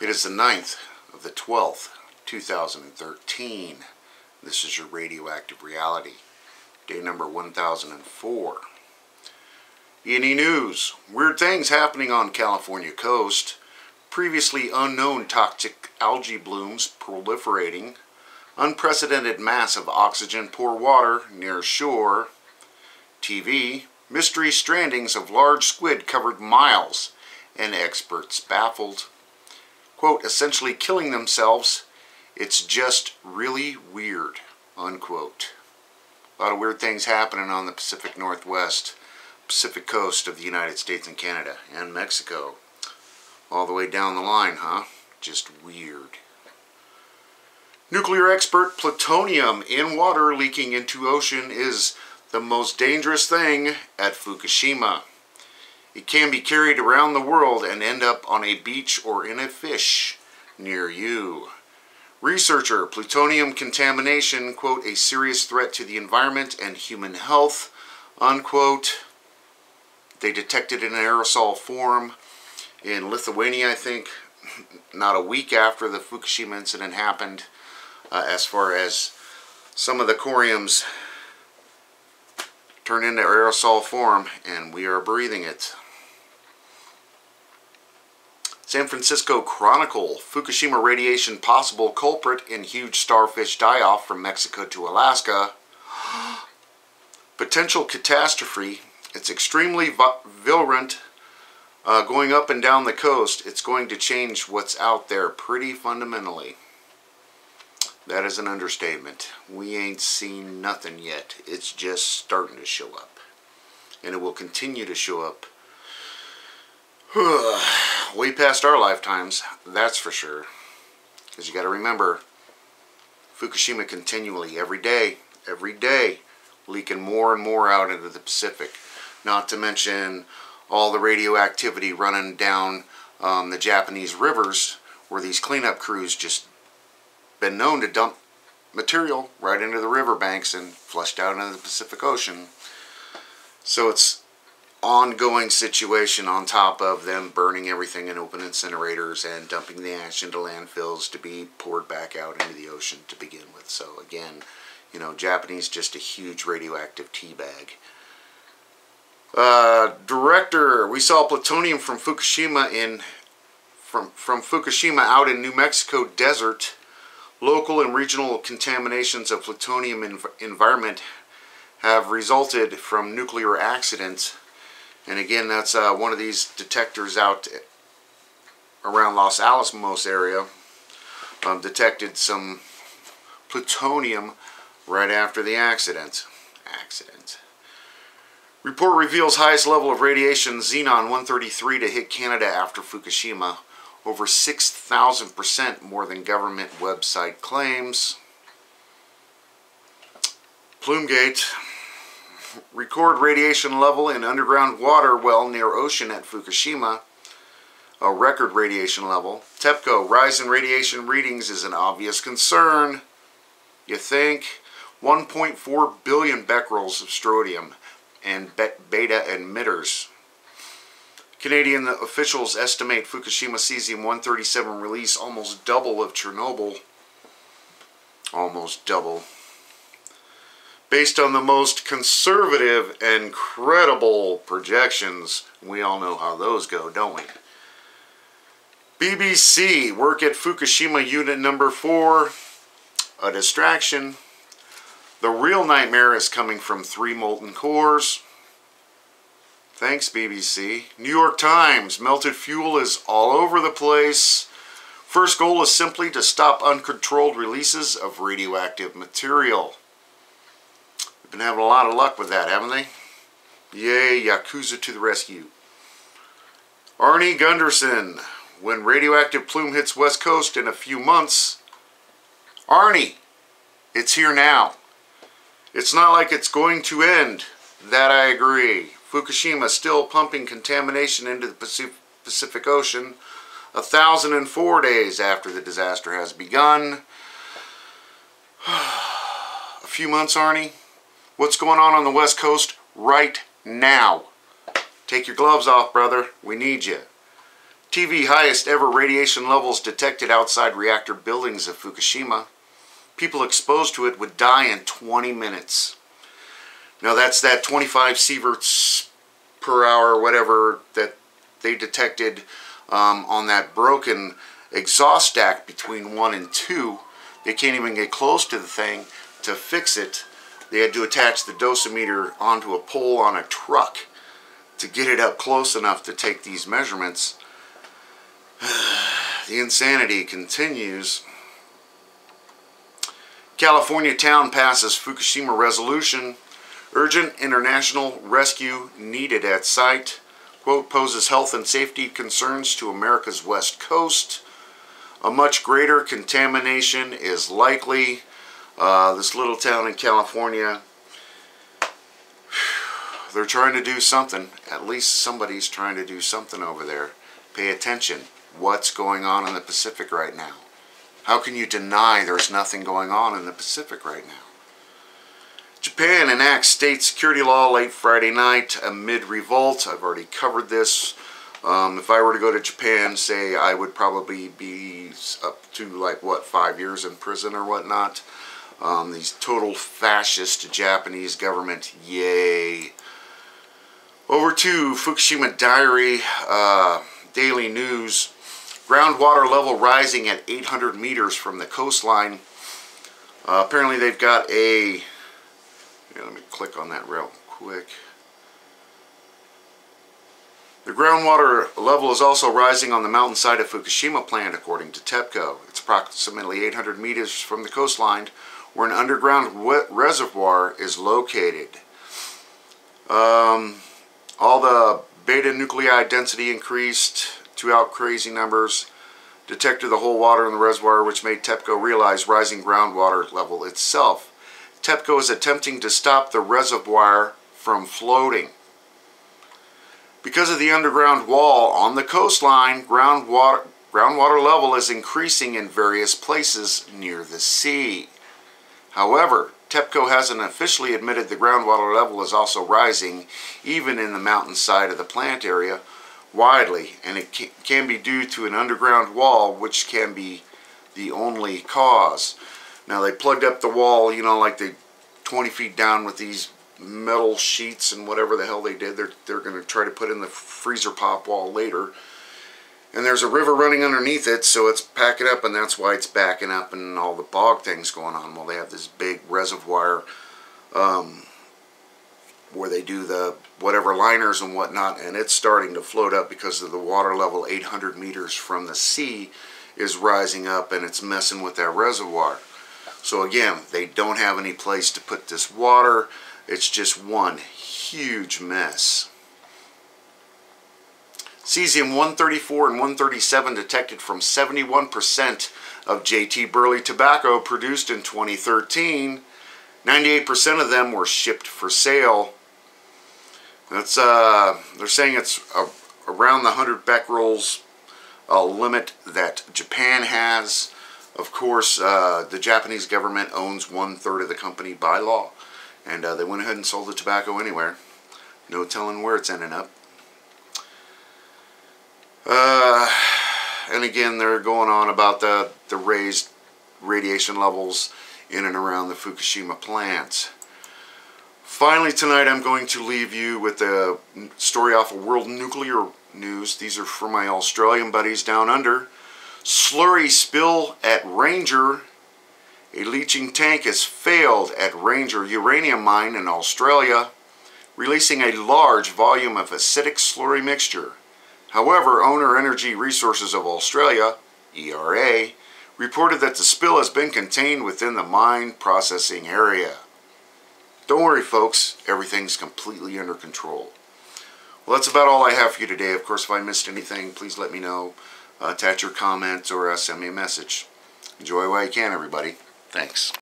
It is the 9th of the 12th, 2013. This is your radioactive reality. Day number 1004. ENENews. Weird things happening on California coast. Previously unknown toxic algae blooms proliferating. Unprecedented mass of oxygen poor water near shore. TV. Mystery strandings of large squid covered miles and experts baffled. Quote, essentially killing themselves. It's just really weird, unquote. A lot of weird things happening on the Pacific Northwest, Pacific coast of the United States and Canada and Mexico. All the way down the line, huh? Just weird. Nuclear expert plutonium in water leaking into ocean is the most dangerous thing at Fukushima. It can be carried around the world and end up on a beach or in a fish near you. Researcher, plutonium contamination, quote, a serious threat to the environment and human health, unquote. They detected in aerosol form in Lithuania, I think, not a week after the Fukushima incident happened, uh, as far as some of the coriums turn into aerosol form, and we are breathing it. San Francisco Chronicle, Fukushima radiation possible culprit in huge starfish die-off from Mexico to Alaska. Potential catastrophe. It's extremely virulent uh, going up and down the coast. It's going to change what's out there pretty fundamentally. That is an understatement. We ain't seen nothing yet. It's just starting to show up. And it will continue to show up way past our lifetimes, that's for sure. Because you got to remember, Fukushima continually, every day, every day, leaking more and more out into the Pacific. Not to mention all the radioactivity running down um, the Japanese rivers where these cleanup crews just been known to dump material right into the riverbanks and flushed out into the Pacific Ocean. So it's ongoing situation on top of them burning everything in open incinerators and dumping the ash into landfills to be poured back out into the ocean to begin with. So again, you know, Japanese just a huge radioactive tea bag. Uh, director, we saw plutonium from Fukushima in from from Fukushima out in New Mexico desert. Local and regional contaminations of plutonium env environment have resulted from nuclear accidents and again, that's uh, one of these detectors out around Los Alamos area. Um, detected some plutonium right after the accident. Accident. Report reveals highest level of radiation xenon-133 to hit Canada after Fukushima. Over 6,000% more than government website claims. Plumegate record radiation level in underground water well near ocean at Fukushima, a record radiation level. TEPCO, rise in radiation readings is an obvious concern. You think? 1.4 billion becquerels of strontium and beta emitters. Canadian officials estimate Fukushima cesium-137 release almost double of Chernobyl. Almost double based on the most conservative and credible projections. We all know how those go, don't we? BBC, work at Fukushima unit number 4, a distraction. The real nightmare is coming from three molten cores. Thanks, BBC. New York Times, melted fuel is all over the place. First goal is simply to stop uncontrolled releases of radioactive material. Been having a lot of luck with that, haven't they? Yay, Yakuza to the rescue. Arnie Gundersen. When radioactive plume hits West Coast in a few months. Arnie, it's here now. It's not like it's going to end. That I agree. Fukushima still pumping contamination into the Pacific Ocean. A thousand and four days after the disaster has begun. a few months, Arnie what's going on on the West Coast right now. Take your gloves off, brother. We need you. TV highest ever radiation levels detected outside reactor buildings of Fukushima. People exposed to it would die in 20 minutes. Now that's that 25 sieverts per hour, whatever, that they detected um, on that broken exhaust stack between 1 and 2. They can't even get close to the thing to fix it. They had to attach the dosimeter onto a pole on a truck to get it up close enough to take these measurements. the insanity continues. California town passes Fukushima resolution. Urgent international rescue needed at site. Quote, poses health and safety concerns to America's west coast. A much greater contamination is likely. Uh, this little town in California, they're trying to do something. At least somebody's trying to do something over there. Pay attention. What's going on in the Pacific right now? How can you deny there's nothing going on in the Pacific right now? Japan enacts state security law late Friday night amid revolt. I've already covered this. Um, if I were to go to Japan, say, I would probably be up to like, what, five years in prison or whatnot. Um, these total fascist Japanese government, yay. Over to Fukushima Diary, uh, Daily News. Groundwater level rising at 800 meters from the coastline. Uh, apparently they've got a, let me click on that real quick. The groundwater level is also rising on the mountainside of Fukushima plant, according to TEPCO. It's approximately 800 meters from the coastline, where an underground wet reservoir is located. Um, all the beta nuclei density increased to out crazy numbers. Detected the whole water in the reservoir, which made TEPCO realize rising groundwater level itself. TEPCO is attempting to stop the reservoir from floating. Because of the underground wall on the coastline, groundwater, groundwater level is increasing in various places near the sea. However, TEPCO hasn't officially admitted the groundwater level is also rising, even in the mountainside of the plant area, widely, and it can be due to an underground wall, which can be the only cause. Now, they plugged up the wall, you know, like they 20 feet down with these metal sheets and whatever the hell they did. They're, they're going to try to put in the freezer pop wall later. And there's a river running underneath it, so it's packing up, and that's why it's backing up and all the bog things going on. Well, they have this big reservoir um, where they do the whatever liners and whatnot, and it's starting to float up because of the water level 800 meters from the sea is rising up, and it's messing with that reservoir. So again, they don't have any place to put this water. It's just one huge mess. Cesium-134 and 137 detected from 71% of JT Burley tobacco produced in 2013. 98% of them were shipped for sale. That's uh, they're saying it's around the 100 becquerels uh, limit that Japan has. Of course, uh, the Japanese government owns one third of the company by law. And uh, they went ahead and sold the tobacco anywhere. No telling where it's ending up. Uh, and again, they're going on about the, the raised radiation levels in and around the Fukushima plant. Finally, tonight I'm going to leave you with a story off of World Nuclear News. These are for my Australian buddies down under. Slurry spill at Ranger a leaching tank has failed at Ranger Uranium Mine in Australia, releasing a large volume of acidic slurry mixture. However, Owner Energy Resources of Australia, ERA, reported that the spill has been contained within the mine processing area. Don't worry folks, everything's completely under control. Well, that's about all I have for you today. Of course, if I missed anything, please let me know. Uh, attach your comments or uh, send me a message. Enjoy while you can, everybody. Thanks.